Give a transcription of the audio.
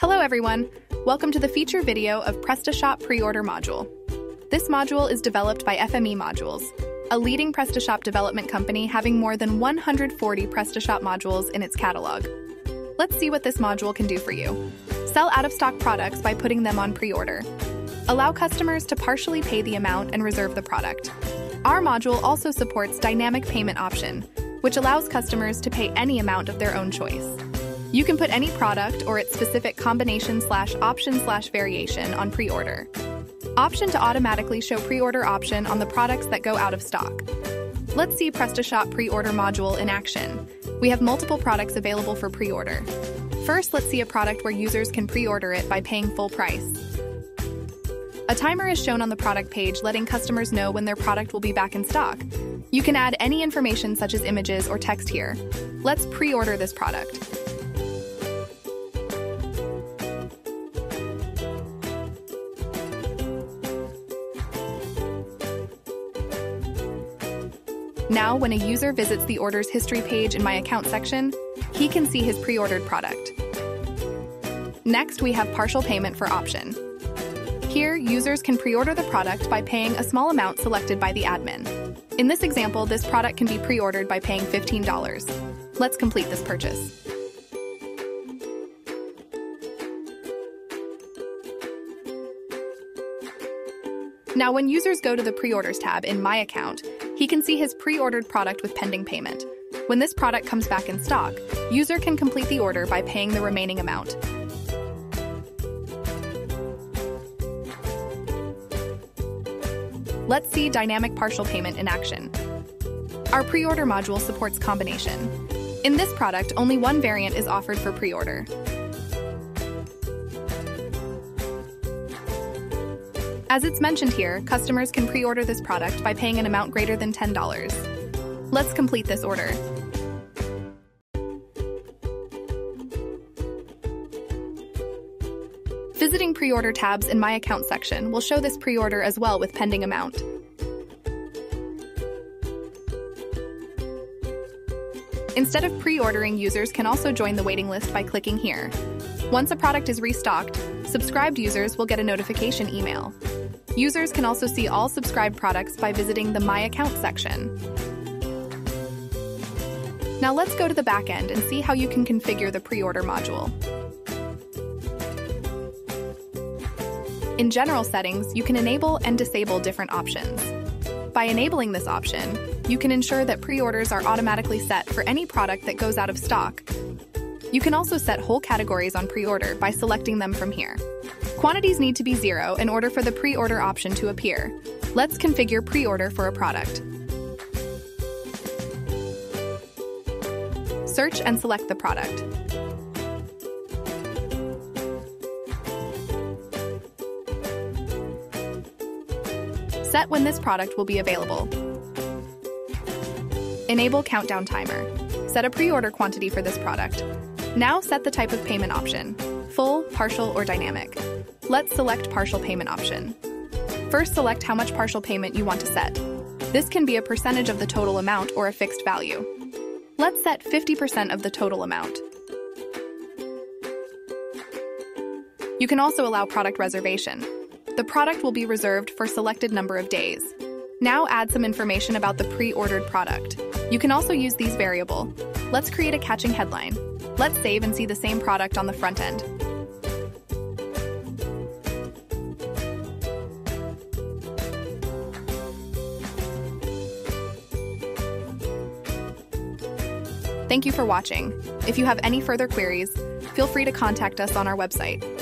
Hello everyone! Welcome to the feature video of PrestaShop Pre-Order Module. This module is developed by FME Modules, a leading PrestaShop development company having more than 140 PrestaShop modules in its catalog. Let's see what this module can do for you. Sell out-of-stock products by putting them on pre-order. Allow customers to partially pay the amount and reserve the product. Our module also supports dynamic payment option, which allows customers to pay any amount of their own choice. You can put any product or its specific combination slash option slash variation on pre-order. Option to automatically show pre-order option on the products that go out of stock. Let's see PrestaShop pre-order module in action. We have multiple products available for pre-order. First, let's see a product where users can pre-order it by paying full price. A timer is shown on the product page letting customers know when their product will be back in stock. You can add any information such as images or text here. Let's pre-order this product. Now, when a user visits the order's history page in My Account section, he can see his pre-ordered product. Next, we have partial payment for option. Here, users can pre-order the product by paying a small amount selected by the admin. In this example, this product can be pre-ordered by paying $15. Let's complete this purchase. Now, when users go to the Pre-Orders tab in My Account, he can see his pre-ordered product with pending payment. When this product comes back in stock, user can complete the order by paying the remaining amount. Let's see dynamic partial payment in action. Our pre-order module supports combination. In this product, only one variant is offered for pre-order. As it's mentioned here, customers can pre-order this product by paying an amount greater than $10. Let's complete this order. Visiting pre-order tabs in My Account section will show this pre-order as well with pending amount. Instead of pre-ordering, users can also join the waiting list by clicking here. Once a product is restocked, subscribed users will get a notification email. Users can also see all subscribed products by visiting the My Account section. Now let's go to the backend and see how you can configure the pre-order module. In general settings, you can enable and disable different options. By enabling this option, you can ensure that pre-orders are automatically set for any product that goes out of stock. You can also set whole categories on pre-order by selecting them from here. Quantities need to be zero in order for the pre-order option to appear. Let's configure pre-order for a product. Search and select the product. Set when this product will be available. Enable countdown timer. Set a pre-order quantity for this product. Now set the type of payment option, full, partial, or dynamic. Let's select partial payment option. First select how much partial payment you want to set. This can be a percentage of the total amount or a fixed value. Let's set 50% of the total amount. You can also allow product reservation. The product will be reserved for selected number of days. Now add some information about the pre-ordered product. You can also use these variable. Let's create a catching headline. Let's save and see the same product on the front end. Thank you for watching. If you have any further queries, feel free to contact us on our website.